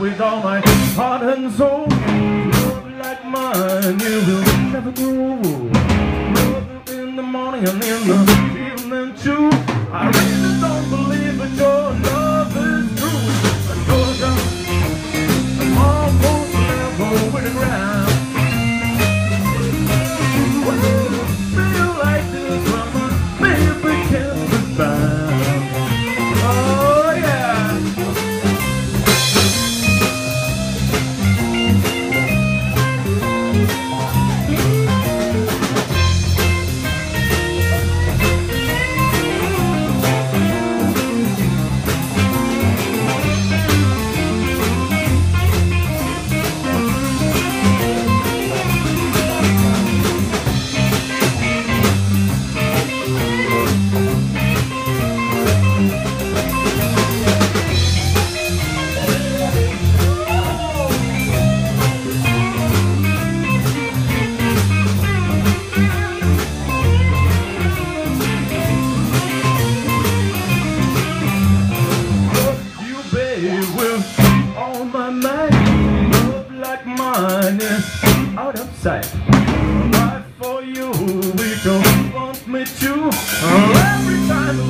With all my heart and soul. Love like mine, you will never grow. In the morning and in the Love with all my might. Love like mine is out of sight. Right for you, we don't want me to. Every time